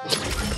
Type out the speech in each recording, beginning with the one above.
Oh,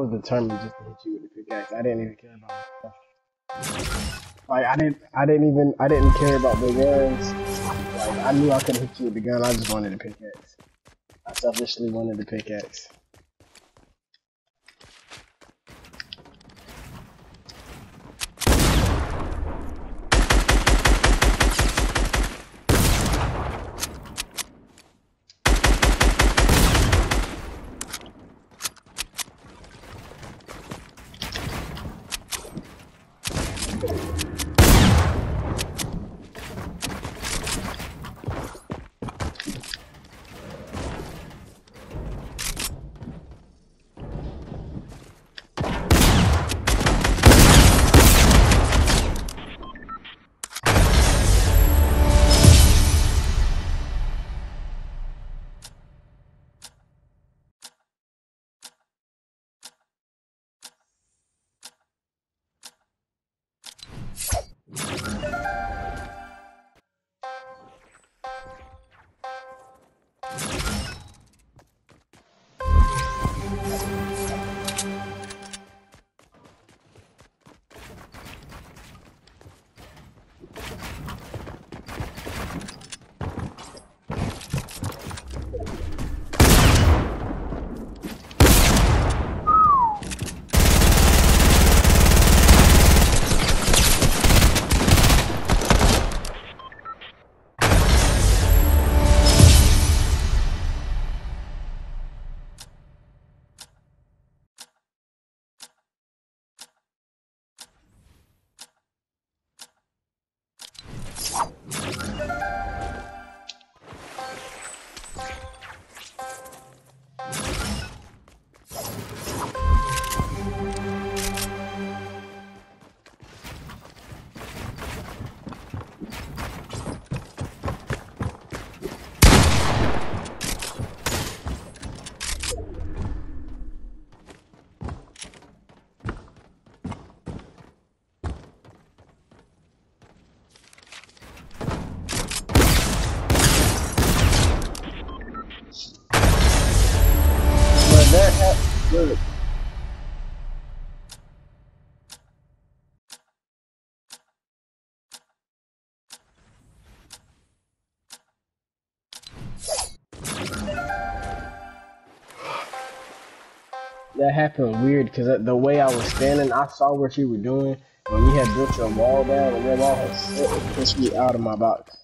was determined just to hit you with the pickaxe. I didn't even care about myself. Like I didn't, I didn't even, I didn't care about the guns. Like I knew I could hit you with the gun. I just wanted the pickaxe. I selfishly wanted the pickaxe. But that that happened weird because the way I was standing, I saw what you were doing. When you had built your wall down, and your wall had pushed me out of my box.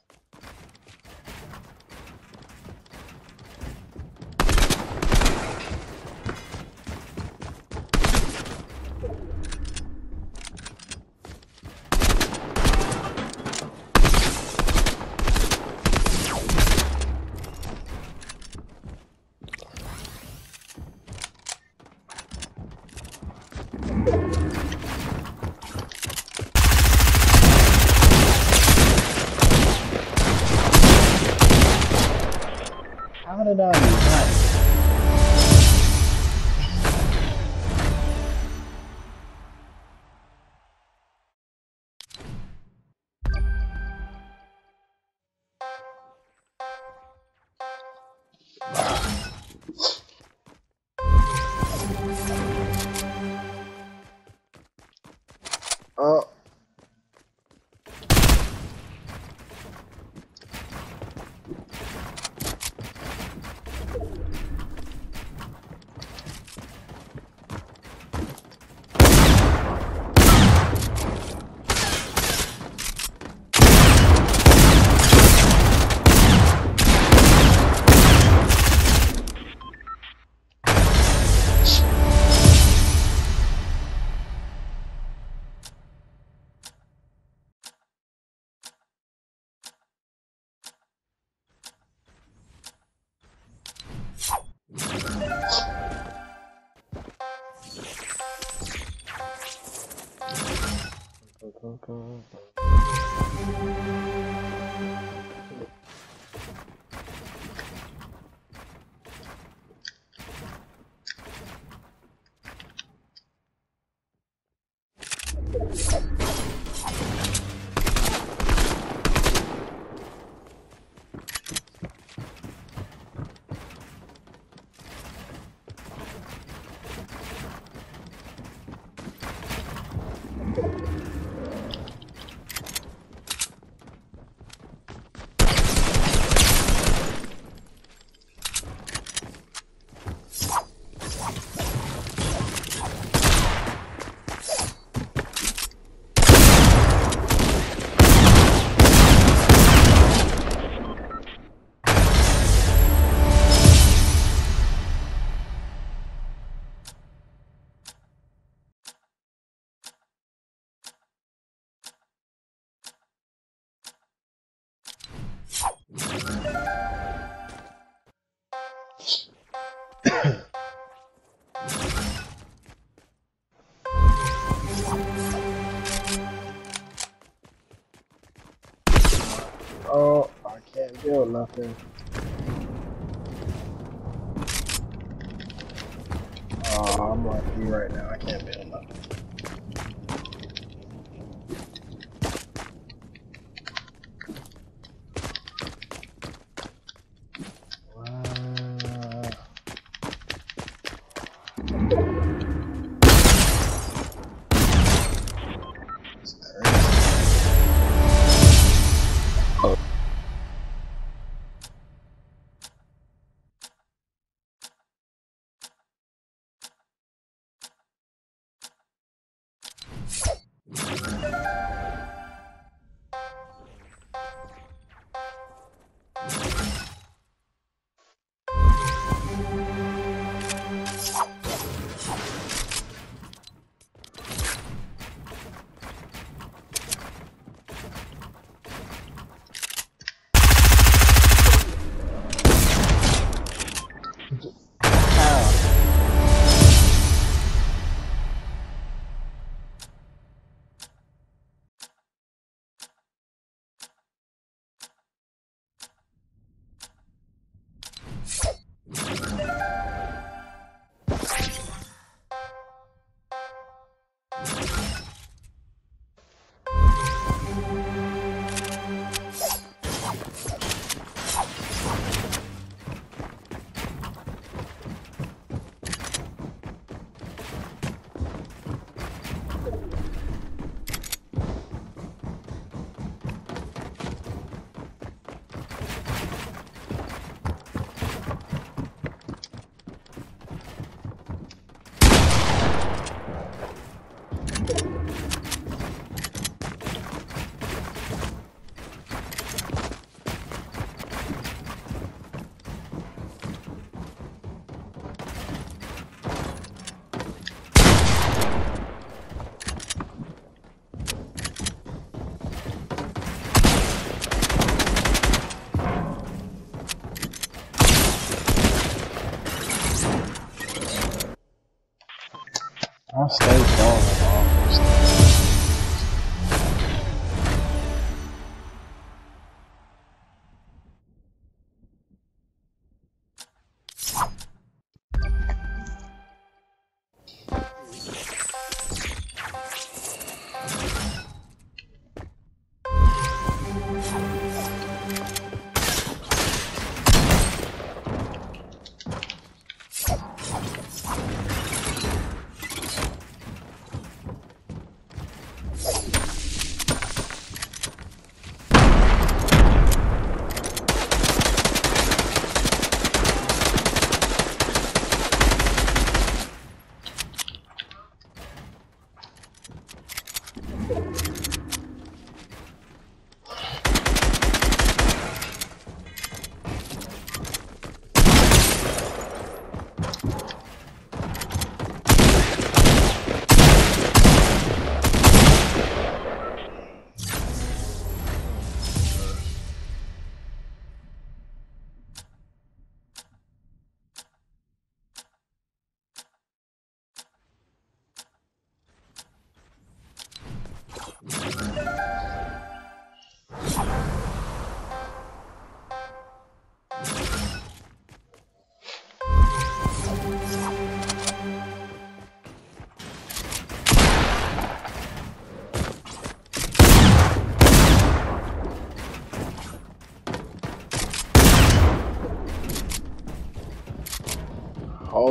Did I? Oh. oh, build nothing. Oh, I'm lucky right now. I can't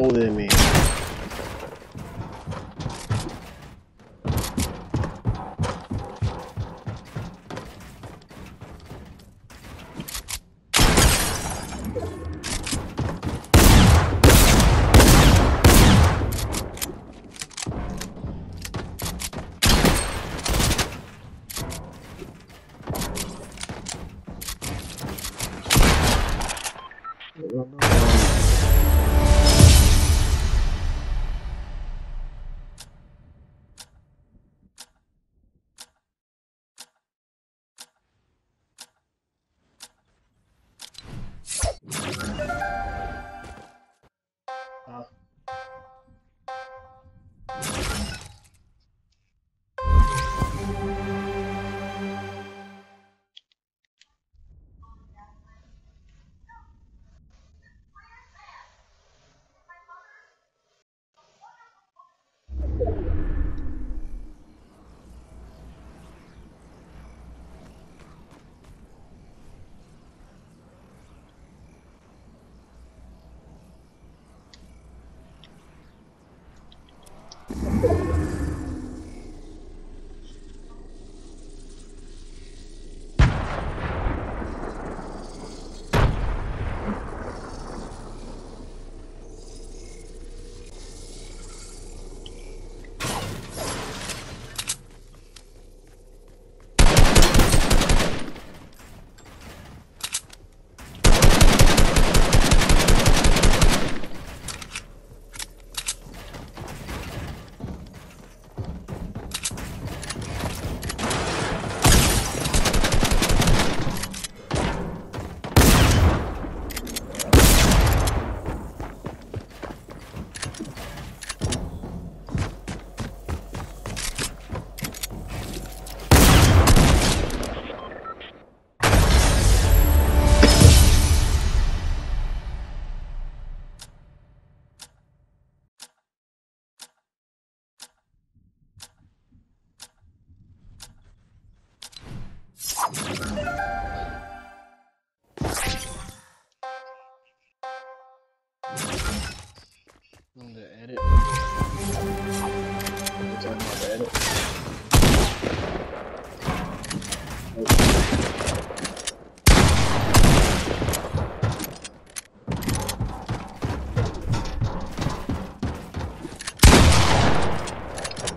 than me. On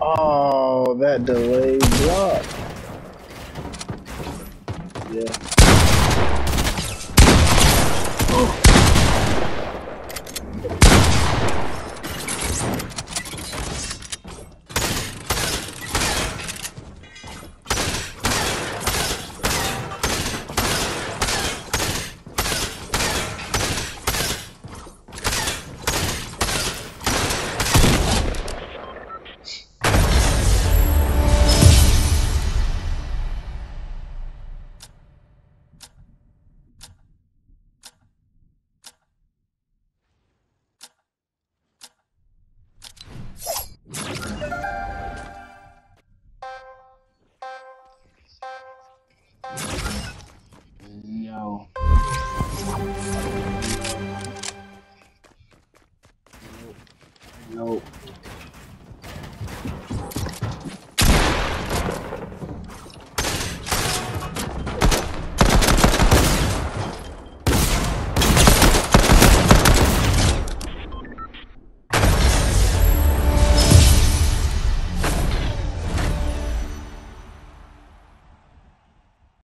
Oh, that delayed block. Yeah.